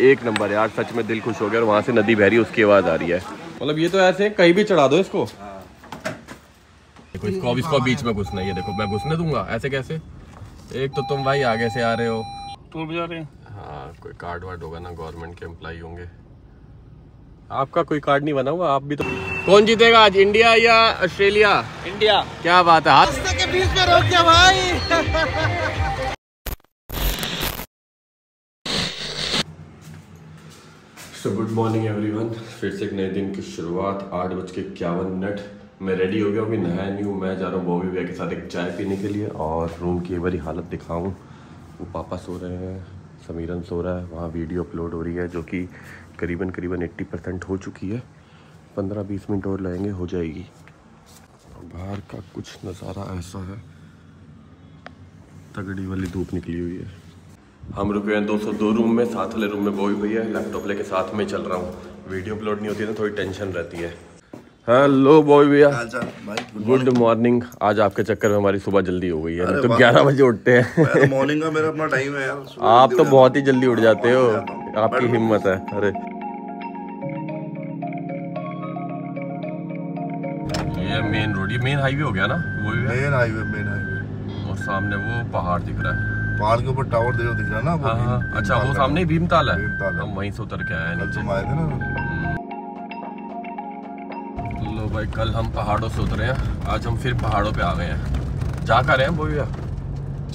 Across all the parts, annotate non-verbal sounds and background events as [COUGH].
एक नंबर यार सच में दिल खुश हो गया और वहाँ से नदी बह रही है उसकी आवाज़ आ रही है। मतलब ये तो ऐसे कहीं भी चढ़ा दो इसको। देखो इसको अब इसको बीच में घुसना है ये देखो मैं घुसने दूँगा ऐसे कैसे? एक तो तुम भाई आगे से आ रहे हो। टूर बजा रहे हैं? हाँ कोई कार्ड वार्ड होगा ना गवर्नमेंट के एम्प्लॉय होंगे। आपका कोई कार्ड नहीं बना हुआ आप भी तो कौन जीतेगा आज इंडिया या ऑस्ट्रेलिया इंडिया क्या बात है हाथ के बीच में रोक दिया भाई। [LAUGHS] सो गुड मॉर्निंग एवरीवन फिर से एक नए दिन की शुरुआत, आठ बज के इक्यावन मिनट। मैं रेडी हो गया हूँ नहाया नहीं हूँ मैं जा रहा हूँ बॉबी भैया के साथ एक चाय पीने के लिए और रूम की एक बारी हालत दिखाऊँ। वो पापा सो रहे हैं, समीरन सो रहा है, वहाँ वीडियो अपलोड हो रही है, जो कि करीबन करीबन 80 परसेंट हो चुकी है। पंद्रह बीस मिनट और लगेंगे, हो जाएगी। बाहर का कुछ नज़ारा ऐसा है, तगड़ी वाली धूप निकली हुई है। हम रुके हैं 202 रूम में साथ वाले रूम में। वो भी भैया लैपटॉप लेके साथ में चल रहा हूँ। वीडियो अपलोड नहीं होती है ना थोड़ी टेंशन रहती है। हेलो बॉय भैया गुड मॉर्निंग आज आपके चक्कर में हमारी सुबह जल्दी हो गई है। तो ग्यारह बजे उठते हैं। मॉर्निंग का मेरा अपना टाइम है यार। आप तो बहुत ही जल्दी उठ जाते हो। आपकी हिम्मत है। अरे। ये मेन रोड ये मेन हाईवे हो गया ना वो मेन हाईवे मेन हाईवे और सामने वो पहाड़ दिख रहा है। पहाड़ के ऊपर टावर देखो दिख रहा ना वो हाँ हाँ भीम- अच्छा वो सामने भीमताल है। भीमताल हम वहीं से उतर के आए हैं नीचे। तुम आए थे ना। लो भाई कल हम पहाड़ों से उतरे हैं। आज हम फिर पहाड़ों पे आ गए हैं। जा कर रहे हैं भैया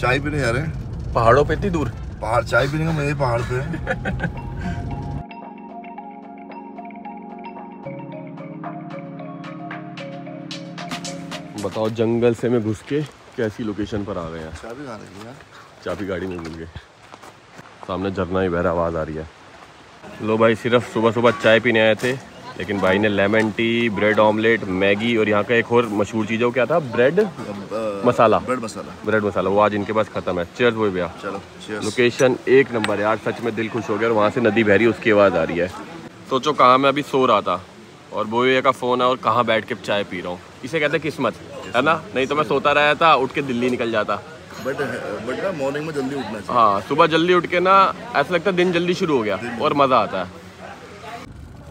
चाय पीने जा रहे हैं। पहाड़ों पे इतनी दूर? पहाड़ चाय पीने का मेरे पहाड़ पे। बताओ जंगल से मैं घुस के कैसी लोकेशन पर आ गए हैं चाबी गाड़ी में भूल गए सामने झरना ही बहरा आवाज़ आ रही है। लो भाई सिर्फ़ सुबह सुबह चाय पीने आए थे लेकिन भाई ने lemon tea bread omelette Maggi और यहाँ का एक और मशहूर चीज़ है वो क्या था? Bread? Masala. Bread masala. Bread masala वो आज इनके पास ख़त्म है। चेयर्स वो भैया। चलो लोकेशन एक नंबर यार सच में दिल खुश हो गया और वहाँ से नदी बह रही उसकी आवाज़ आ रही है। सोचो कहाँ मैं अभी सो रहा था और बोए का फ़ोन है और कहाँ बैठ के चाय पी रहा हूँ। इसे कहते किस्मत है ना? नहीं तो मैं सोता रहा था उठ के दिल्ली निकल जाता। बट बट ना मॉर्निंग में जल्दी उठना चाहिए। हाँ सुबह जल्दी उठ के ना ऐसा लगता है दिन जल्दी शुरू हो गया और मज़ा आता है।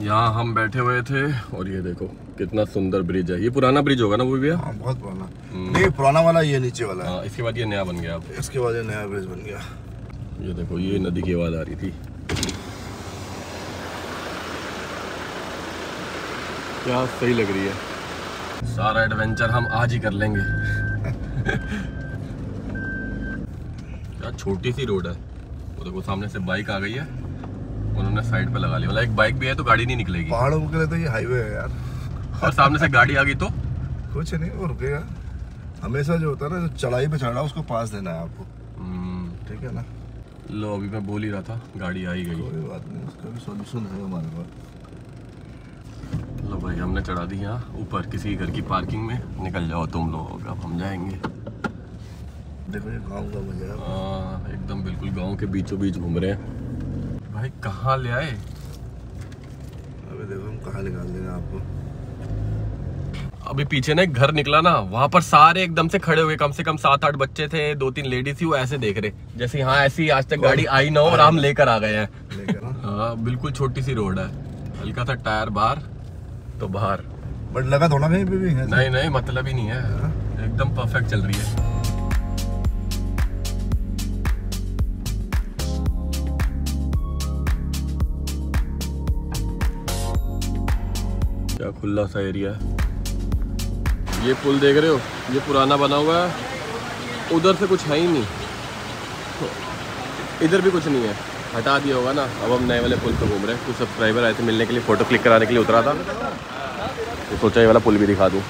यहाँ हम बैठे हुए थे और ये देखो कितना सुंदर ब्रिज है। ये पुराना ब्रिज होगा ना वो भैया? हाँ बहुत पुराना। नहीं पुराना वाला ये नीचे वाला है। हाँ इसके बाद ये नया बन गया अब। इसके बाद ये नया ब्रिज बन गया। ये देखो ये नदी की आवाज़ आ रही थी। क्या सही लग रही है। सारा एडवेंचर हम आज ही कर लेंगे। [LAUGHS] छोटी सी रोड है। वो देखो सामने से बाइक आ गई है। उन्होंने साइड पे लगा लिया मतलब एक बाइक भी है तो गाड़ी नहीं निकलेगी। पहाड़ों के लिए तो ये हाईवे है यार। और सामने से गाड़ी आ गई तो? कुछ नहीं वो रुकेगा। हमेशा जो होता है ना जो चढ़ाई पे चढ़ा उसको पास देना है आपको। हम्म, ठीक है ना? लो अभी मैं बोल ही रहा था गाड़ी आई गई। कोई बात नहीं उसका भी सॉल्यूशन है हमारे पास। लो भाई हमने चढ़ा दी यहाँ। ऊपर किसी घर की पार्किंग में। निकल जाओ तुम लोग अब हम जाएँगे। देखो ये गाँव का मज़ा है। हाँ, एकदम बिल्कुल गाँव के बीचों बीच घूम रहे हैं। भाई कहाँ ले आए? अभी देखो हम कहाँ निकाल देंगे आपको? अभी पीछे ना एक घर निकला ना वहाँ पर सारे एकदम से खड़े हुए कम से कम सात आठ बच्चे थे दो तीन लेडीज़ थी वो ऐसे देख रहे। जैसे यहाँ ऐसी आज तक गाड़ी आई ना हो और हम लेकर आ गए हैं। हाँ बिल्कुल छोटी सी रोड है। हल्का सा टायर बाहर तो बाहर। बट लगा थोड़ा कहीं पे भी है नहीं नहीं मतलब ही नहीं है। एकदम परफेक्ट चल रही है। क्या खुला सा एरिया है? ये पुल देख रहे हो? ये पुराना बना हुआ है। उधर से कुछ है ही नहीं। इधर भी कुछ नहीं है। हटा दिया होगा ना। अब हम नए वाले पुल पे घूम रहे हैं। कुछ सब्सक्राइबर आए थे मिलने के लिए फ़ोटो क्लिक कराने के लिए उतरा था। तो सोचा ये वाला पुल भी दिखा दूँ।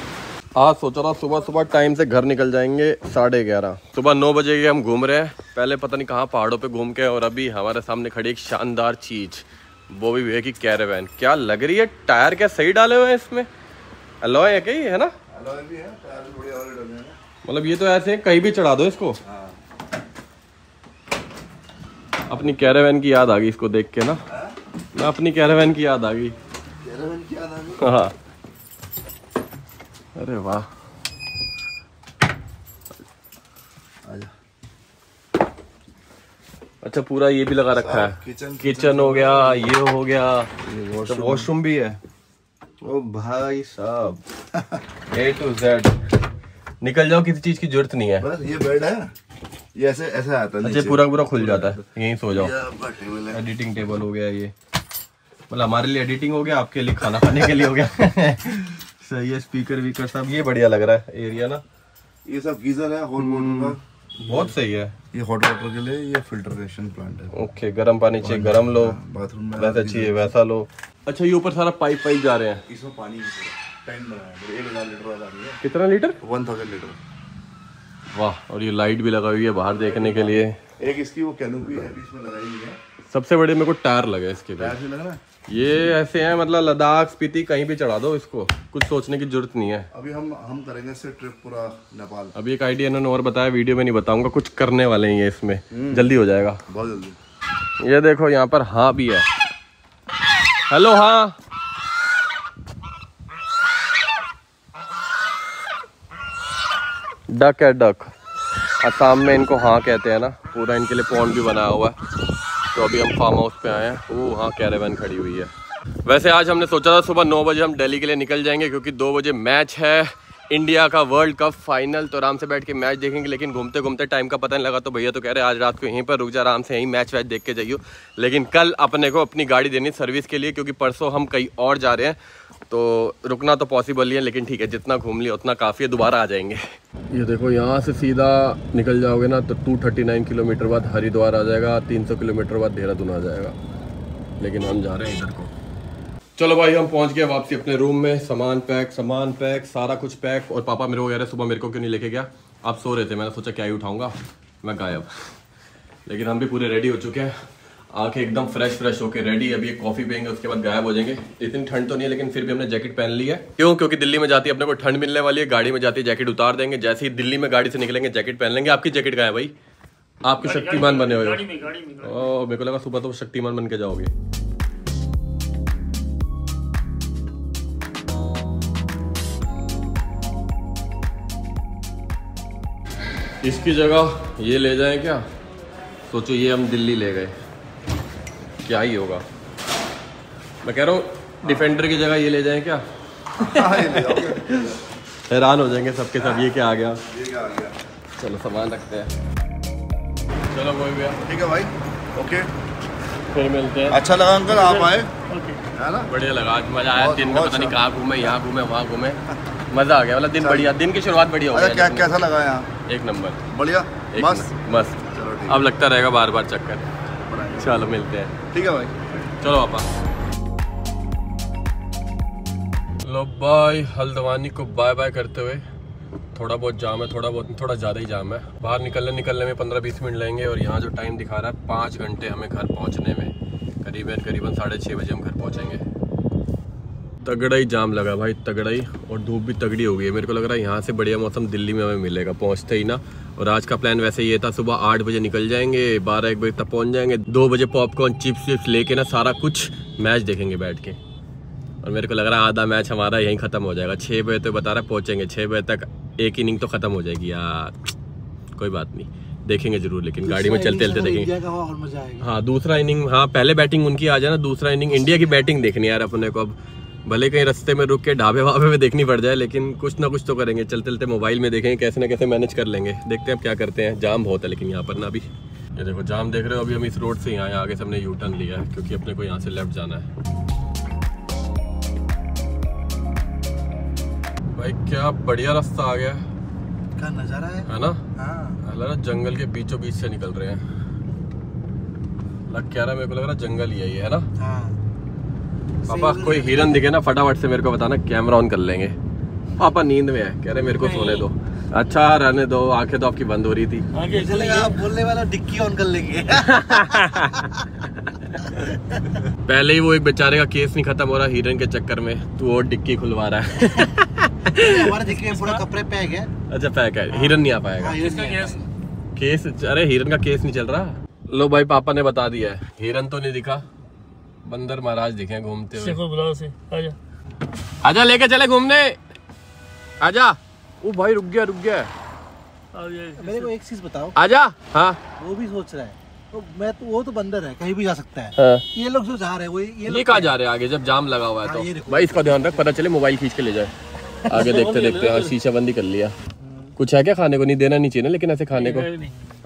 आज सोचा रहा सुबह सुबह टाइम से घर निकल जाएँगे साढ़े ग्यारह। सुबह नौ बजे के हम घूम रहे हैं। पहले पता नहीं कहाँ पहाड़ों पे घूम के और अभी हमारे सामने खड़ी एक शानदार चीज़। वो भी है कि कैरेवैन क्या लग रही है? टायर क्या सही डाले हुए हैं इसमें? अलॉय है ये है ना? है हैं। मतलब ये तो ऐसे है, कहीं भी चढ़ा दो इसको। अपनी कैरेवैन की याद आ गई इसको देख के ना। ना अपनी कैरेवैन की याद आ गई। कैरेवन की याद आ गई? हाँ। अरे वाह। अच्छा पूरा ये भी लगा रखा है। किचन किचन हो गया ये हो गया। वॉशरूम भी है। ओ भाई साहब। ए टू जेड निकल जाओ किसी चीज़ की ज़रूरत नहीं है। बस ये बेड है ये ऐसे ऐसे आता है अच्छा पूरा पूरा खुल जाता है। यहीं सो जाओ। एडिटिंग टेबल हो गया ये। मतलब हमारे लिए एडिटिंग हो गया आपके लिए खाना खाने के लिए हो गया। [LAUGHS] सही है स्पीकर वीकर सब ये बढ़िया लग रहा है एरिया ना। ये सब गीजर है हॉट वाटर का। बहुत सही है। ये हॉट वाटर के लिए ये फिल्टरेशन प्लांट है। ओके गर्म पानी चाहिए गर्म लो। बाथरूम में वैसा चाहिए वैसा लो। अच्छा ये ऊपर सारा पाइप पाइप जा रहे हैं। इसमें पानी है है। कितना लीटर? One thousand litre. वाह और ये लाइट भी लगाई हुई है बाहर देखने के लिए। एक इसकी वो कैनोपी है बीच में लगाई हुई है। सबसे बड़े मेरे को टायर लगे इसके टायर ये ऐसे हैं मतलब लद्दाख स्पीति कहीं भी चढ़ा दो इसको। कुछ सोचने की ज़रूरत नहीं है। अभी हम हम करेंगे इससे ट्रिप पूरा नेपाल। अभी एक आइडिया इन्होंने और बताया वीडियो में नहीं बताऊँगा कुछ करने वाले हैं इसमें। जल्दी हो जाएगा। बहुत जल्दी। ये देखो यहाँ पर हाँ भी है। हेलो हाँ। डक है डक असम में इनको हाँ कहते हैं ना। पूरा इनके लिए पॉन्ड भी बनाया हुआ है। तो अभी हम फार्म हाउस पे आए हैं। वो वहाँ कैरेवन खड़ी हुई है। वैसे आज हमने सोचा था सुबह नौ बजे हम दिल्ली के लिए निकल जाएँगे, क्योंकि दो बजे मैच है। इंडिया का वर्ल्ड कप फाइनल तो आराम से बैठ के मैच देखेंगे, लेकिन घूमते घूमते टाइम का पता नहीं लगा तो भैया तो कह रहे आज रात को यहीं पर रुक जा, आराम से यहीं मैच वैच देख के जाइयो। लेकिन कल अपने को अपनी गाड़ी देनी सर्विस के लिए, क्योंकि परसों हम कहीं और जा रहे हैं तो रुकना तो पॉसिबल ही है, लेकिन ठीक है, जितना घूम लिया उतना काफ़ी है, दोबारा आ जाएँगे। ये देखो, यहाँ से सीधा निकल जाओगे ना तो 239 किलोमीटर बाद हरिद्वार आ जाएगा 300 किलोमीटर बाद देहरादून आ जाएगा। लेकिन हम जा रहे हैं इधर को। चलो भाई हम पहुँच गए वापसी अपने रूम में। सामान पैक सामान पैक सारा कुछ पैक और पापा मेरे को कह रहे सुबह मेरे को क्यों नहीं लेके गया? आप सो रहे थे मैंने सोचा क्या ही उठाऊँगा? मैं गायब। लेकिन हम भी पूरे रेडी हो चुके हैं। आके एकदम फ्रेश फ्रेश होके रेडी अभी एक कॉफ़ी पियेंगे उसके बाद गायब हो जाएँगे। इतनी ठंड तो नहीं है लेकिन फिर भी हमने जैकेट पहन ली है। क्यों? क्योंकि दिल्ली में जाती है अपने को ठंड मिलने वाली है। गाड़ी में जाती है जैकेट उतार देंगे। जैसे ही दिल्ली में गाड़ी से निकलेंगे जैकेट पहन लेंगे। आपकी जैकेट है भाई? आपके शक्तिमान बने हुए ओ मेरे को लगा सुबह तो शक्तिमान बन के जाओगे। इसकी जगह ये ले जाएँ क्या? सोचो ये हम दिल्ली ले गए। क्या ही होगा। मैं कह रहा हूँ डिफेंडर की जगह ये ले जाएँ क्या। [LAUGHS] हैरान हो जाएँगे सबके सब ये क्या आ गया? ये क्या आ गया चलो सामान रखते हैं। चलो कोई भैया ठीक है भाई ओके। फिर मिलते हैं। अच्छा लगा अंकल आप आए? है ना? बढ़िया लगा आज मज़ा आया। दिन में पता नहीं अच्छा। कहाँ घूमे यहाँ घूमे वहाँ घूमे। मज़ा आ गया मतलब दिन बढ़िया दिन की शुरुआत बढ़िया हो गया। कैसा लगा यहाँ? एक नंबर। बढ़िया। मस्त। मस्त। चलो ठीक अब लगता रहेगा बार बार चक्कर चलो मिलते हैं। ठीक है भाई। चलो पापा। लो बाय हल्द्वानी को बाय बाय करते हुए। थोड़ा बहुत जाम है थोड़ा बहुत थोड़ा ज़्यादा ही जाम है। बाहर निकलने निकलने में पंद्रह बीस मिनट लगेंगे और यहाँ जो टाइम दिखा रहा है पाँच घंटे हमें घर पहुँचने में। करीबन करीबन साढ़े छः बजे हम घर पहुँचेंगे। तगड़ा ही जाम लगा भाई तगड़ा ही और धूप भी तगड़ी हो गई है। मेरे को लग रहा है यहाँ से बढ़िया मौसम दिल्ली में हमें मिलेगा पहुँचते ही ना। और आज का प्लान वैसे ये था सुबह आठ बजे निकल जाएँगे बारह एक बजे तक पहुँच जाएँगे। दो बजे पॉपकॉर्न चिप्स विप्स लेके ना सारा कुछ मैच देखेंगे बैठ के। और मेरे को लग रहा है आधा मैच हमारा यहीं ख़त्म हो जाएगा। छः बजे तो बता रहा है पहुँचेंगे छः बजे तक एक इनिंग तो ख़त्म हो जाएगी यार। कोई बात नहीं देखेंगे ज़रूर लेकिन गाड़ी में चलते चलते देखेंगे। हाँ दूसरा इनिंग हाँ पहले बैटिंग उनकी आ जाए ना दूसरा इनिंग इंडिया की बैटिंग देखनी यार अपने को अब। भले कहीं रास्ते में रुक के ढाबे वाबे में देखनी पड़ जाए लेकिन कुछ ना कुछ तो करेंगे चलते चलते मोबाइल में देखेंगे कैसे ना कैसे मैनेज कर लेंगे। देखते हैं अब क्या करते हैं। जाम बहुत है लेकिन यहाँ पर ना अभी। ये देखो जाम देख रहे हो? अभी हम इस रोड से यहाँ आगे से हमने यू टर्न लिया है क्योंकि अपने को यहाँ से लेफ़्ट जाना है। भाई क्या बढ़िया रास्ता आ गया। क्या नज़ारा है? है ना? हाँ। लग रहा जंगल के बीचों बीच से निकल रहे हैं। लग क्या रहा मेरे को लग रहा जंगल ही है ये है ना? हाँ। पापा कोई हिरन दिखे ना फटाफट से मेरे को बताना कैमरा ऑन कर लेंगे। पापा नींद में है। कह रहे मेरे को सोने दो। अच्छा रहने दो। आँखें तो आपकी बंद हो रही थी। आप बोलने वाला डिक्की ऑन कर लेंगे। [LAUGHS] पहले ही वो एक बेचारे का केस नहीं खत्म हो रहा हिरन के चक्कर में। तू और डिक्की खुलवा रहा है। [LAUGHS] हमारे डिक्की में पूरा कपड़े पैक है। अच्छा पैक है। हिरन नहीं आ पाएगा। हाँ, है। केस अरे हिरन का केस नहीं चल रहा? लो भाई पापा ने बता दिया है। हिरन तो नहीं दिखा। बंदर महाराज दिखे घूमते हुए। बुलाओ से आजा। आजा लेके चले घूमने। आजा। ओ भाई रुक गया रुक गया। मेरे को एक चीज़ बताओ। आजा हाँ। वो भी सोच रहा है। तो मैं तो वो तो बंदर है कहीं भी जा सकता है। हाँ। ये लोग जो जा रहे हैं वो ये ये कहाँ जा रहे हैं आगे जब जाम लगा हुआ है हाँ, तो? भाई इसका ध्यान रख पता चले मोबाइल खींच के ले जाए। आगे [LAUGHS] देखते देखते हाँ शीशा बंदी कर लिया। कुछ है क्या खाने को? नहीं देना नहीं चाहिए ना लेकिन ऐसे खाने को।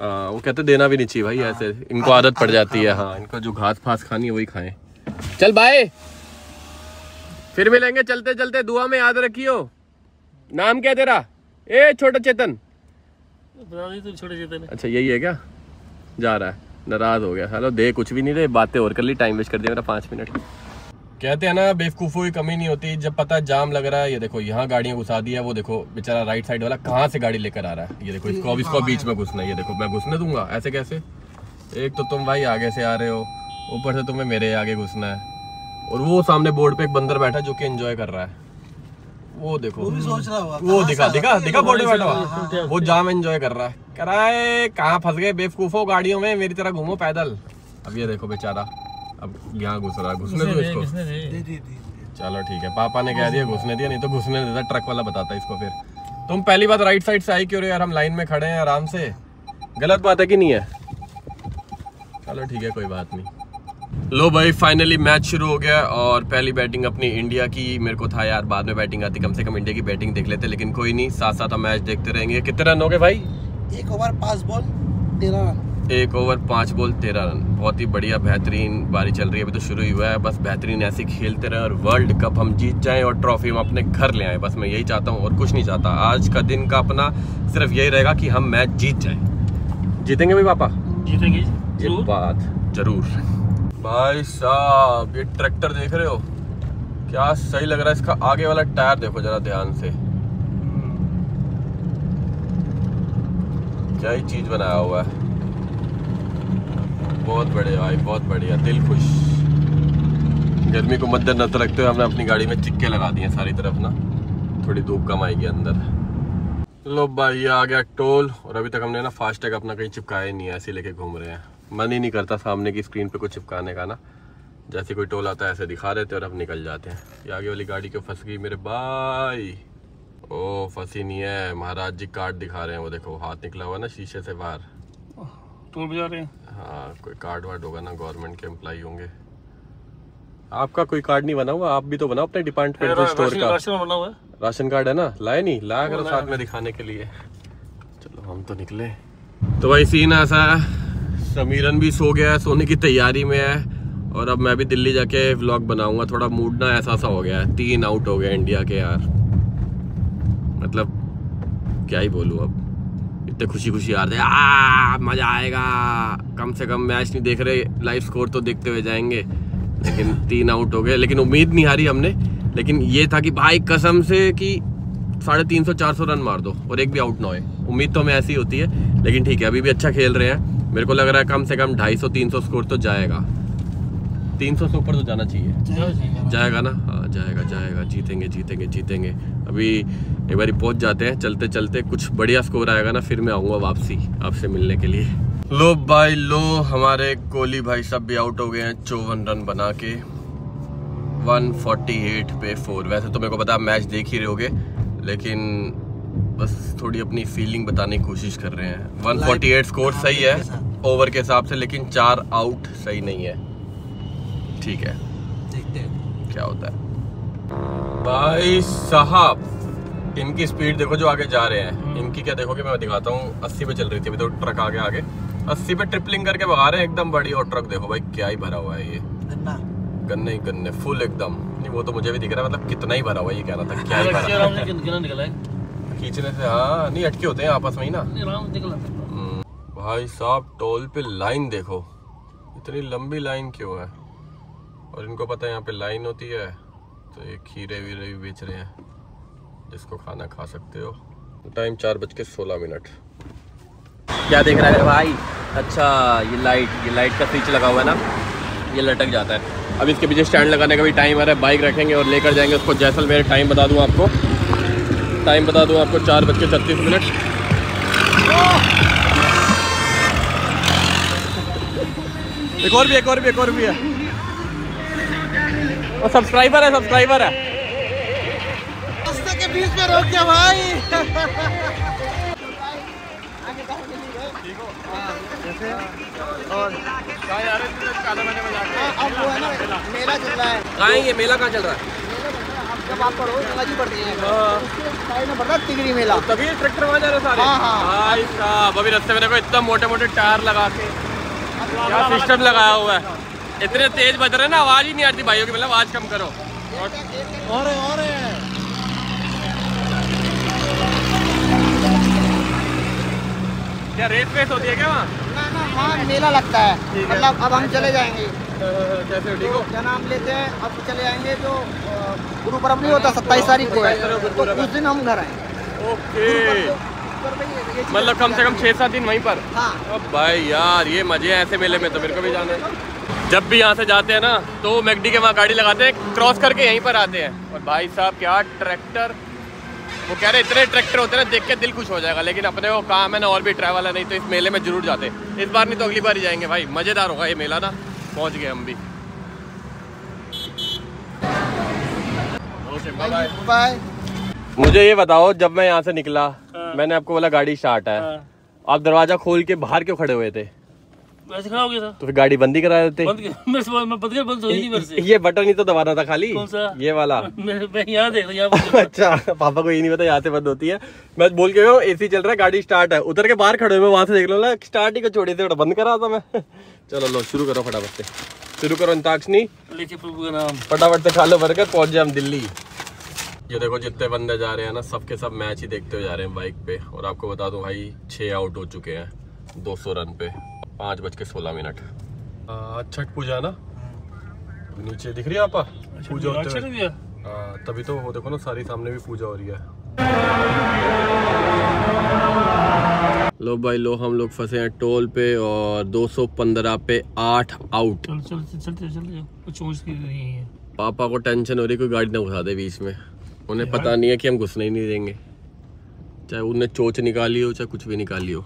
हाँ वो कहते देना भी नहीं चाहिए भाई ऐसे इनको आदत पड़ जाती है। हाँ इनको जो घास फास खानी है वही खाएँ। चल बाय फिर मिलेंगे चलते चलते दुआ में याद रखियो। नाम क्या तेरा? ए छोटा चेतन। तो छोटे चेतन अच्छा यही है क्या? जा रहा है। नाराज़ हो गया। हेलो दे कुछ भी नहीं दे बातें और कर ली टाइम वेस्ट कर दिया मेरा पाँच मिनट कहते हैं ना बेवकूफ़ों की कमी नहीं होती। जब पता है जाम लग रहा है ये देखो यहाँ गाड़ियाँ घुसा दी है वो देखो बेचारा राइट साइड वाला कहाँ से गाड़ी लेकर आ रहा है? ये देखो इसको अब इसको बीच में घुसना है ये देखो मैं घुसने दूँगा। ऐसे कैसे? एक तो तुम भाई आगे से आ रहे हो। ऊपर से तुम्हें मेरे आगे घुसना है। और वो सामने बोर्ड पे एक बंदर बैठा है जो कि एंजॉय कर रहा है। वो देखो। वो भी सोच रहा होगा। वो दिखा दिखा दिखा बोर्ड बैठा हुआ। वो जाम एंजॉय कर रहा है। कह रहा है कहाँ फंस गए? बेवकूफो गाड़ियों में मेरी तरह घूमो पैदल। अब ये देखो बेचारा अब यहाँ घुस रहा है। घुसने इसको। दे। चलो ठीक है पापा ने कह दिया घुसने दिया नहीं तो घुसने देता ट्रक वाला बताता इसको फिर। तुम पहली बात राइट साइड से आई क्यों रहे यार? हम लाइन में खड़े हैं आराम से। गलत बात है कि नहीं है? चलो ठीक है कोई बात नहीं। लो भाई फाइनली मैच शुरू हो गया और पहली बैटिंग अपनी इंडिया की। मेरे को था यार बाद में बैटिंग आती कम से कम इंडिया की बैटिंग देख लेते लेकिन कोई नहीं साथ साथ हम मैच देखते रहेंगे। कितने रन हो गए भाई? एक ओवर पाँच बॉल तेरह रन। एक ओवर पाँच बॉल तेरह रन। बहुत ही बढ़िया बेहतरीन बारी चल रही है अभी तो शुरू ही हुआ है। बस बेहतरीन ऐसे खेलते रहे और वर्ल्ड कप हम जीत जाएँ और ट्रॉफी हम अपने घर ले आए। बस मैं यही चाहता हूँ और कुछ नहीं चाहता। आज का दिन का अपना सिर्फ़ यही रहेगा कि हम मैच जीत जाएँ। जीतेंगे भाई पापा? जीतेंगे ये बात ज़रूर। भाई साहब, ये ट्रैक्टर देख रहे हो? क्या सही लग रहा है? इसका आगे वाला टायर देखो जरा ध्यान से। क्या ही चीज़ बनाया हुआ है। बहुत बढ़िया भाई, बहुत बढ़िया, दिल खुश। गर्मी को मद्देनजर रखते हुए हमने अपनी गाड़ी में चिक्के लगा दिए सारी तरफ़ ना। थोड़ी धूप कम आएगी अंदर। लो भाई, ये आ गया टोल, और अभी तक हमने ना फास्टैग अपना कहीं चिपकाया ही नहीं है, ऐसे लेके घूम रहे हैं। मन ही नहीं करता सामने की स्क्रीन पे कुछ चिपकाने का ना। जैसे कोई टोल आता है ऐसे दिखा देते और अब निकल जाते हैं। ये आगे वाली गाड़ी क्यों फंस गई मेरे भाई? ओ फंसी नहीं है। महाराज जी कार्ड दिखा रहे हैं वो देखो हाथ निकला हुआ ना शीशे से बाहर। टोल बजा रहे हैं? हाँ कोई कार्ड वार्ड होगा ना गवर्नमेंट के एम्प्लॉय होंगे। आपका कोई कार्ड नहीं बना हुआ? आप भी तो बनाओ अपने डिपार्टमेंटल स्टोर राशन का। राशन बना हुआ राशन कार्ड है ना? लाए नहीं? लाया करो साथ में दिखाने के लिए। चलो हम तो निकले। तो भाई सीन ऐसा। है समीरन भी सो गया है, सोने की तैयारी में है। और अब मैं भी दिल्ली जाके व्लॉग बनाऊँगा, थोड़ा मूड ना ऐसा सा हो गया है। तीन आउट हो गए इंडिया के यार। मतलब क्या ही बोलूँ अब। इतने खुशी खुशी आ रहे मज़ा आएगा। कम से कम मैच नहीं देख रहे लाइव स्कोर तो देखते हुए जाएँगे। लेकिन तीन आउट हो गए। लेकिन उम्मीद नहीं हारी हमने। लेकिन ये था कि भाई, कसम से कि साढ़े तीन सौ, चार सौ रन मार दो। और एक भी आउट ना होए। उम्मीद तो हमें ऐसी होती है। लेकिन ठीक है, अभी भी अच्छा खेल रहे हैं। मेरे को लग रहा है कम से कम ढाई सौ तीन सौ स्कोर तो जाएगा। तीन सौ से ऊपर तो जाना चाहिए। जाएगा ना? हाँ जाएगा जाएगा। जीतेंगे जीतेंगे जीतेंगे। अभी एक बार पहुँच जाते हैं। चलते चलते कुछ बढ़िया स्कोर आएगा ना फिर मैं आऊँगा वापसी आपसे मिलने के लिए। लो भाई लो। हमारे कोहली भाई सब भी आउट हो गए हैं चौवन रन बना के। 148 पे फोर। वैसे तो मेरे को पता मैच देख ही रहोगे लेकिन बस थोड़ी अपनी फीलिंग बताने की कोशिश कर रहे हैं। 148 स्कोर सही है ओवर के हिसाब से लेकिन चार आउट सही नहीं है। ठीक है। देखते हैं। क्या होता है? भाई साहब इनकी स्पीड देखो जो आगे जा रहे हैं। इनकी क्या देखोगे? मैं दिखाता हूँ। 80 पे चल रही थी अभी तो ट्रक आगे आगे। 80 पे ट्रिपलिंग करके भगा रहे हैं एकदम बड़ी। और ट्रक देखो भाई क्या ही भरा हुआ है ये। गन्ना। गन्ने ही गन्ने फुल एकदम। नहीं वो तो मुझे भी दिख रहा है मतलब कितना ही भरा हुआ ये कहना था क्या ही भरा निकला है। खींचने से हाँ नहीं अटके होते हैं आपस में ही ना। हम्म, भाई साहब टोल पे लाइन देखो। इतनी लंबी लाइन क्यों है? और इनको पता है यहाँ पे लाइन होती है तो ये खीरे वीरे भी बेच रहे हैं। जिसको खाना खा सकते हो। टाइम चार बज के सोलह मिनट। क्या देख रहा है भाई? अच्छा ये लाइट ये लाइट का स्विच लगा हुआ है ना? ये लटक जाता है। अब इसके पीछे स्टैंड लगाने का भी टाइम आ रहा है बाइक रखेंगे और लेकर जाएँगे उसको। जैसलमेर टाइम बता दूँ आपको। टाइम बता दूँ आपको चार बज के छत्तीस मिनट। एक और भी एक और भी एक और भी है। और सब्सक्राइबर है सब्सक्राइबर है। रास्ते के बीच में रोक दिया भाई। से और अब वो है ना मेला चल रहा है। कहाँ है ये? मेला कहाँ चल रहा है? जब आप पढ़ो गंगाजी पढ़ते हैं। पड़ता है मेला। तभी ट्रैक्टर वहाँ जा रहे सारे? हाँ, हाँ। भाई साहब अभी रास्ते में देखो इतना मोटे मोटे टायर लगा के। क्या सिस्टम लगाया हुआ है? इतने तेज बज रहे हैं ना आवाज़ ही नहीं आती भाइयों की मतलब आवाज़ कम करो। और और क्या रेस वेस होती है क्या वहाँ? मेला लगता है। मतलब अब हम चले जाएँगे। कैसे ठीक हो? क्या नाम लेते हैं? अब चले जाएँगे जो गुरु पर्व नहीं होता सत्ताईस तारीख को है। 27 तारीख को तो उस दिन हम घर आएँगे। ओके। मतलब मतलब कम से कम छः सात दिन वहीं पर? हाँ। अब भाई यार ये मज़े हैं ऐसे मेले में तो मेरे को भी जाना है। जब भी यहाँ से जाते हैं ना तो मैगडी के वहाँ गाड़ी लगाते हैं क्रॉस करके यहीं पर आते हैं। और भाई साहब क्या ट्रैक्टर? वो कह रहे इतने ट्रैक्टर होते हैं ना देख के दिल खुश हो जाएगा लेकिन अपने को काम है ना और भी ट्रैवल है नहीं तो इस मेले में ज़रूर जाते इस बार नहीं तो अगली बार ही जाएँगे भाई मज़ेदार होगा ये मेला ना। पहुँच गए हम भी। बाय बाय मुझे ये बताओ जब मैं यहाँ से निकला हाँ। मैंने आपको बोला गाड़ी स्टार्ट है। हाँ, आप दरवाज़ा खोल के बाहर क्यों खड़े हुए थे? वैसे खड़ा हो गया था। तो फिर गाड़ी बंद ही करा देते। बंद मेरे से मैं बंद बंद नहीं मेरे से। ये बटन ही तो दबाना था खाली। कौन सा? ये वाला। मैं यहाँ देख रहा यहाँ अच्छा पापा को ये नहीं पता यहाँ से बंद होती है। मैं बोल के एसी चल रहा है गाड़ी स्टार्ट है। उतर के बाहर खड़े हुए वहाँ से देख लो ना स्टार्ट ही को छोड़ी थे बंद करा था मैं। चलो लो शुरू करो फटाफट से। शुरू करो अंताक्षनी लेके प्रभु का नाम। फटाफट से खा लो बर्गर पहुँच जाए हम दिल्ली। ये देखो जितने बंदे जा रहे हैं ना सबके सब मैच ही देखते हुए जा रहे हैं बाइक पे। और आपको बता दूँ भाई छह आउट हो चुके हैं 200 रन पे। पाँच बज के सोलह मिनट। छठ पूजा ना? नीचे दिख रही है आपा? पूजा होते अच्छा हुए? नहीं दिया हाँ, तभी तो वो देखो ना सारी सामने भी पूजा हो रही है। लो भाई लो हम लोग फंसे हैं टोल पे और 215 पे आठ आउट चल चल चल चलते जाओ कुछ नहीं है। पापा को टेंशन हो रही कोई गाड़ी ना घुसा दे बीच में। उन्हें पता नहीं है कि हम घुसने ही नहीं देंगे। चाहे उन्हें चोच निकाली हो चाहे कुछ भी निकाली हो।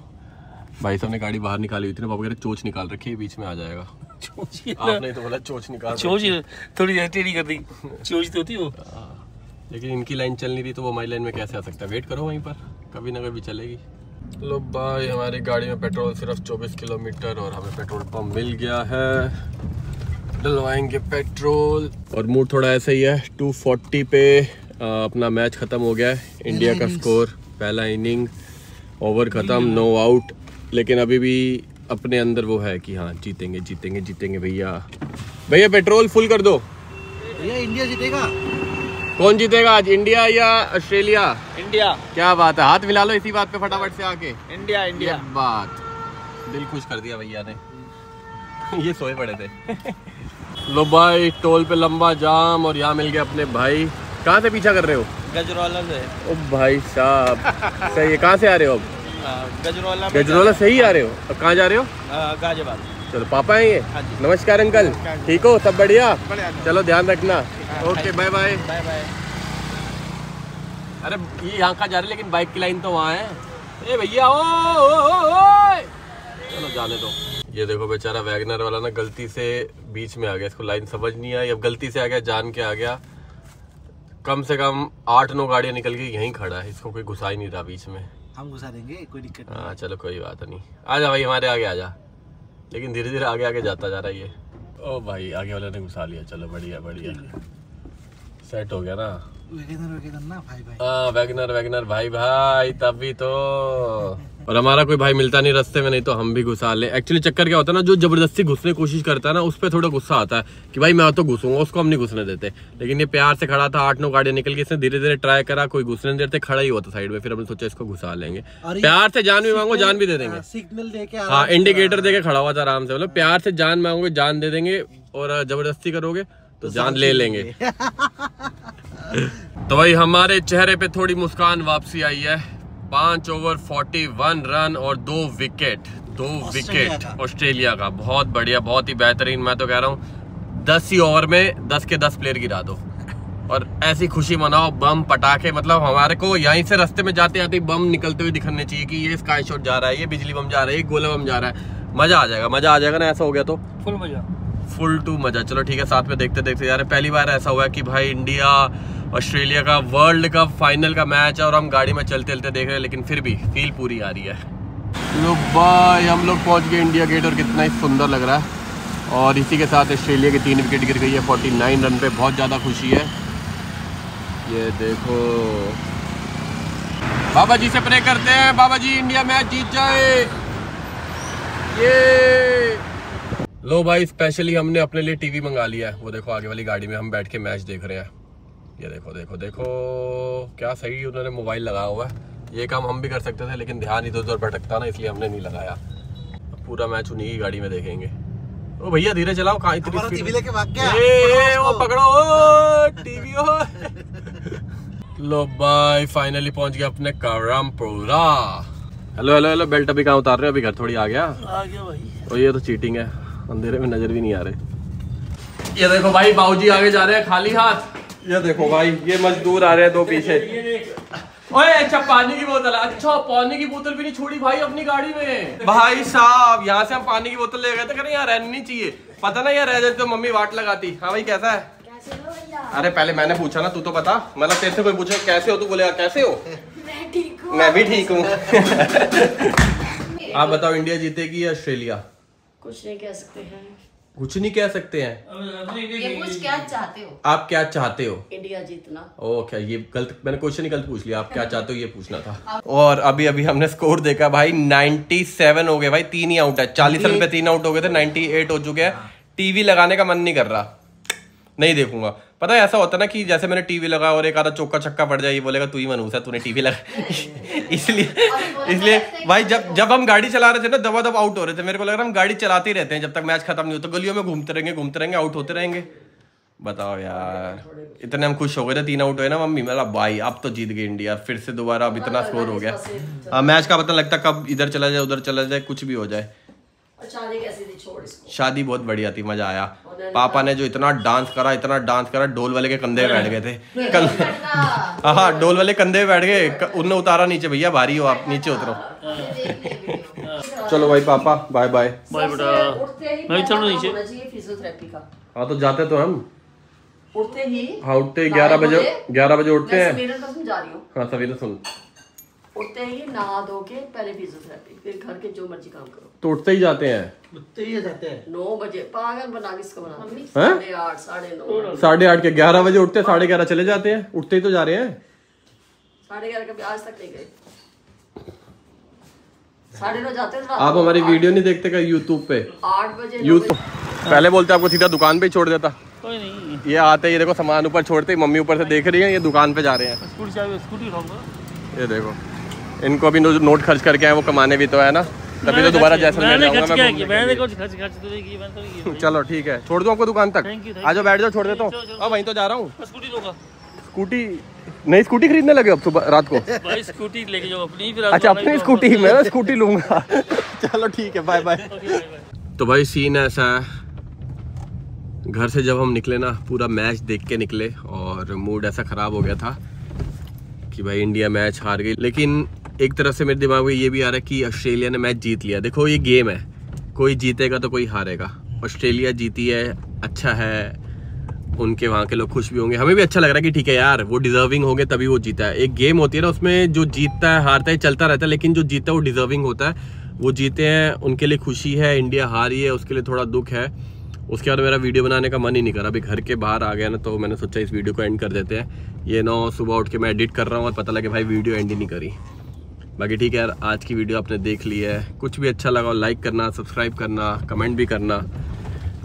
भाई साहब ने गाड़ी बाहर निकाली हुई थी ना पापा कह रहे चोच निकाल रखी है बीच में आ जाएगा। चोंच आपने तो बोला चोच निकाल चोंच थोड़ी टेढ़ी कर दी। चोंच तो होती वो। हाँ, लेकिन इनकी लाइन चल नहीं रही तो वो हमारी लाइन में कैसे आ सकता है? वेट करो वहीं पर कभी ना कभी चलेगी। लो भाई हमारी गाड़ी में पेट्रोल सिर्फ़ 24 किलोमीटर और हमें पेट्रोल पंप मिल गया है। डलवाएँगे पेट्रोल। और मूड थोड़ा ऐसा ही है 240 पे अपना मैच खत्म हो गया है। इंडिया का स्कोर पहला इनिंग ओवर खत्म नो आउट लेकिन अभी भी अपने अंदर वो है कि हाँ जीतेंगे जीतेंगे जीतेंगे भैया। भैया पेट्रोल फुल कर दो। भैया इंडिया जीतेगा। कौन जीतेगा आज इंडिया या ऑस्ट्रेलिया? इंडिया। क्या बात है हाथ मिला लो इसी बात पे फटाफट से आके। इंडिया ये बात। दिल खुश कर दिया भैया ने। ये सोए पड़े थे। लो भाई टोल पे लंबा जाम और यहाँ मिल गए अपने भाई। कहाँ से पीछा कर रहे हो? गजरौला से। ओ भाई साहब सही है कहाँ से आ रहे हो अब? गजरौला गजरोला से ही। आ रहे हो? अब कहाँ जा रहे हो? गाजियाबाद। चलो पापा हैं ये? हाँ नमस्कार अंकल। ठीक हो? सब बढ़िया? बढ़िया। चलो ध्यान रखना। Okay bye bye bye bye अरे ये यहाँ का जा रहे लेकिन बाइक की लाइन तो वहाँ है। ए भैया ओ, ओ, ओ, ओ चलो जाने दो। ये देखो बेचारा वैगनर वाला ना गलती से बीच में आ गया। इसको लाइन समझ नहीं आई। अब गलती से आ गया जान के आ गया। कम से कम आठ नौ गाड़ियाँ निकल के यहीं खड़ा है। इसको कोई घुसा ही नहीं रहा बीच में। हम घुसा देंगे कोई दिक्कत नहीं हाँ चलो कोई बात नहीं। आ जा भाई हमारे आगे आ जा। लेकिन धीरे धीरे आगे आगे जाता जा रहा है ये। ओ भाई आगे वाले ने घुसा लिया। चलो बढ़िया बढ़िया। सेट हो। गया ना? वैगनर वैगनर ना भाई भाई। हाँ वैगनर वैगनर भाई भाई तभी तो। और हमारा कोई भाई मिलता नहीं रस्ते में नहीं तो हम भी घुसा ले। एक्चुअली चक्कर क्या होता है ना जो ज़बरदस्ती घुसने की कोशिश करता है ना उस पर थोड़ा गुस्सा आता है कि भाई मैं तो घुसूँगा उसको हम नहीं घुसने देते। लेकिन ये प्यार से खड़ा था आठ नौ गाड़ियाँ निकल के इसने धीरे धीरे ट्राई करा कोई घुसने नहीं देते खड़ा ही होता साइड में फिर हमने सोचा इसको घुसा लेंगे। प्यार से जान भी मांगो जान भी दे देंगे। सिग्नल दे के हाँ इंडिकेटर देके खड़ा हुआ था आराम से मतलब प्यार से जान मांगोगे जान दे देंगे और ज़बरदस्ती करोगे तो जान ले लेंगे। [LAUGHS] तो भाई हमारे चेहरे पे थोड़ी मुस्कान वापसी आई है। पाँच ओवर फोर्टी वन रन और दो विकेट दो विकेट ऑस्ट्रेलिया का। बहुत बढ़िया बहुत ही बेहतरीन मैं तो कह रहा हूँ दस ही ओवर में दस के दस प्लेयर गिरा दो। और ऐसी खुशी मनाओ बम पटाखे मतलब हमारे को यहीं से रास्ते में जाते जाते बम निकलते हुए दिखने चाहिए कि ये स्काई शॉट जा रहा है ये बिजली बम जा रहा है ये गोला बम जा रहा है। मज़ा आ जाएगा मज़ा आ जाएगा ना ऐसा हो गया तो? फुल मज़ा। फुल टू मज़ा। चलो ठीक है, साथ में देखते देखते। यार, पहली बार ऐसा हुआ कि भाई इंडिया, ऑस्ट्रेलिया का वर्ल्ड कप फाइनल का मैच है और हम गाड़ी में चलते चलते देख रहे हैं, लेकिन फिर भी फील पूरी आ रही है। लो भाई, हम लोग पहुँच गए इंडिया गेट और कितना ही सुंदर लग रहा है। और इसी के साथ ऑस्ट्रेलिया की तीन विकेट गिर गई है 49 रन पे। बहुत ज़्यादा खुशी है। ये देखो। बाबा जी से प्रे करते हैं। बाबा जी, इंडिया मैच जीत जाए। ये। लो भाई स्पेशली हमने अपने लिए टीवी मंगा लिया है। वो देखो आगे वाली गाड़ी में हम बैठ के मैच देख रहे हैं। ये देखो देखो देखो क्या सही उन्होंने मोबाइल लगाया हुआ है। ये काम हम भी कर सकते थे लेकिन ध्यान इधर उधर भटकता ना इसलिए हमने नहीं लगाया। पूरा मैच उन्हीं की गाड़ी में देखेंगे। ओ भैया धीरे चलाओ कहाँ इतनी टीवी लेके भाग गया। ए, ए, वो पकड़ो टीवी ओ। लो भाई फाइनली पहुँच गया अपने Karampura hello hello hello belt अभी कहाँ उतार रहे हो? अभी घर थोड़ी आ गया। आ गया भाई। और ये तो चीटिंग है। अंधेरे में नज़र भी नहीं आ रहे। ये देखो भाई बाबूजी आगे जा रहे हैं खाली हाथ। ये देखो भाई ये मजदूर आ रहे हैं दो पीछे। ओए अच्छा पानी की बोतल। अच्छा पानी की बोतल भी नहीं छोड़ी भाई अपनी गाड़ी में। भाई साहब यहाँ से हम पानी की बोतल ले गए थे करें यहाँ रहनी नहीं चाहिए। पता ना यहाँ रह जाती तो मम्मी वाट लगाती। हाँ भाई कैसा है? कैसे हो भैया? अरे पहले मैंने पूछा ना तू तो बता। मतलब तेरे से कोई पूछे कैसे हो? तू बोलेगा कैसे हो? मैं ठीक हूँ। मैं भी ठीक हूँ। [LAUGHS] आप बताओ इंडिया जीतेगी या ऑस्ट्रेलिया? कुछ नहीं कह सकते हैं। कुछ नहीं कह सकते हैं। ये कुछ क्या चाहते हो? आप क्या चाहते हो? इंडिया जीतना। ओके ये गलत मैंने क्वेश्चन ही गलत पूछ लिया। आप क्या चाहते हो ये पूछना था। और अभी अभी हमने स्कोर देखा भाई 97 हो गए। भाई तीन ही आउट है। 40 रन पे तीन आउट हो गए थे 98 हो चुके हैं। टीवी लगाने का मन नहीं कर रहा। नहीं देखूँगा। पता है ऐसा होता ना कि जैसे मैंने टीवी लगा और एक आधा चौका छक्का पड़ जाए ये बोलेगा तू ही मनूस है तूने टीवी लगा [LAUGHS] इसलिए इसलिए भाई जब जब हम गाड़ी चला रहे थे ना दबा दब आउट हो रहे थे मेरे को लग रहा है हम गाड़ी चलाते ही रहते हैं जब तक मैच खत्म नहीं होता गलियों में घूमते रहेंगे घूमते रहेंगे आउट होते रहेंगे। बताओ यार इतने हम खुश हो गए थे तीन आउट हुए ना मम्मी मेरा भाई अब तो जीत गई इंडिया फिर से दोबारा अब इतना स्कोर हो गया। हाँ मैच का पता नहीं लगता कब इधर चला जाए उधर चला जाए कुछ भी हो जाए। शादी कैसी थी छोड़ इसको शादी बहुत बढ़िया थी मज़ा आया। पापा ने जो इतना डांस करा इतना डांस करा डोल वाले के कंधे बैठ गए थे। कल [LAUGHS] हाँ डोल वाले कंधे बैठ गए। उनने उतारा नीचे भैया भारी हो आप नीचे उतरो। [LAUGHS] चलो भाई पापा बाय बाय बाय बेटा। उठते ही मैं भी नीचे। फिजियोथेरेपी का। हाँ तो जाते तो हम। उठते ही हाँ उठते ग्यारह बजे ग्यारह बजे उठते हैं। रही हूँ। हाँ सभी सुन। उठते ही नहा धो के पहले फिजियोथेरेपी फिर घर के जो मर्ज़ी काम करो। तो उठते ही जाते हैं? नौ बजे पागल बना के बना साढ़े आठ साढ़े नौ। साढ़े आठ के ग्यारह बजे उठते हैं साढ़े ग्यारह चले जाते हैं? उठते ही तो जा रहे हैं? साढ़े ग्यारह कभी आज तक नहीं गए। साढ़े नौ जाते थे आप हमारी वीडियो नहीं देखते क्या यूट्यूब पे? आठ बजे यूट्यूब पहले बोलते आपको सीधा दुकान पे छोड़ देता। कोई नहीं। ये आते ही देखो सामान ऊपर छोड़ते मम्मी ऊपर से देख रही है ये दुकान पे जा रहे हैं। स्कूटी स्कूटी ये देखो। इनको अभी नोट खर्च करके आए वो कमाने भी तो है ना। तभी तो दोबारा जैसलमेर तो तो नहीं की चलो ठीक है। छोड़ दूँ आपको दुकान तक? आ जाओ बैठ जाओ छोड़ देता हूँ अब वहीं तो जा रहा हूँ। स्कूटी लूँगा स्कूटी? नई स्कूटी खरीदने लगे अब सुबह रात को। भाई स्कूटी लेके जाओ अपनी फिर अच्छा अपनी स्कूटी मैं स्कूटी लूँगा। [LAUGHS] चलो ठीक है बाय बाय तो भाई सीन ऐसा है। घर से जब हम निकले ना पूरा मैच देख के निकले और मूड ऐसा ख़राब हो गया था कि भाई इंडिया मैच हार गई। लेकिन एक तरफ़ से मेरे दिमाग में ये भी आ रहा है कि ऑस्ट्रेलिया ने मैच जीत लिया। देखो, ये गेम है। कोई जीतेगा तो कोई हारेगा। ऑस्ट्रेलिया जीती है अच्छा है। उनके वहाँ के लोग खुश भी होंगे। हमें भी अच्छा लग रहा है कि ठीक है यार, वो डिजर्विंग होंगे तभी वो जीता है। एक गेम होती है ना, उसमें जो जीतता है, हारता है, चलता रहता है, लेकिन जो जीता है, वो डिजर्विंग होता है। वो जीते हैं, उनके लिए खुशी है, इंडिया हारी है, उसके लिए थोड़ा दुख है। उसके बाद मेरा वीडियो बनाने का मन ही नहीं करा अभी घर के बाहर आ गया ना तो मैंने सोचा इस वीडियो को एंड कर देते हैं। ये नौ, सुबह उठ के मैं एडिट कर रहा हूँ और पता लगे भाई वीडियो एंड ही नहीं करी। बाकी ठीक है यार आज की वीडियो आपने देख ली है। कुछ भी अच्छा लगा हो लाइक करना सब्सक्राइब करना कमेंट भी करना।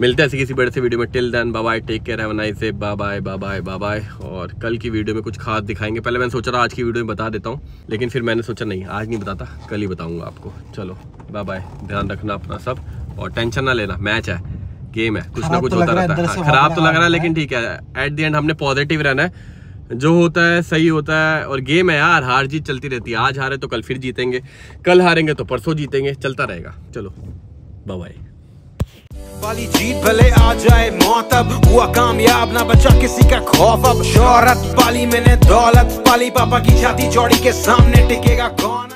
मिलते हैं ऐसी किसी बड़े से वीडियो में। Till then bye bye take care have nice day bye bye bye bye और कल की वीडियो में कुछ खास दिखाएँगे। पहले मैंने सोचा था आज की वीडियो में बता देता हूँ लेकिन फिर मैंने सोचा नहीं आज नहीं बताता कल ही बताऊँगा आपको। चलो बाय बाय ध्यान रखना अपना सब। और टेंशन ना लेना मैच है गेम है कुछ ना कुछ तो होता रहता है। हाँ, खराब तो लग रहा है लेकिन ठीक है एट द एंड हमने पॉजिटिव रहना है। जो होता है, सही होता है और गेम है यार, हार जीत चलती रहती है। आज हारे तो कल फिर जीतेंगे, कल हारेंगे तो परसों जीतेंगे, चलता रहेगा। चलो बाय वाली जीत भले आ जाए, मौत अब हुआ कामयाब, ना बचा किसी का खौफ अब। शोहरत पाली मैंने, दौलत पाली, पापा की छाती चौड़ी के सामने टिकेगा कौन?